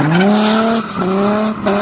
Ba ba ba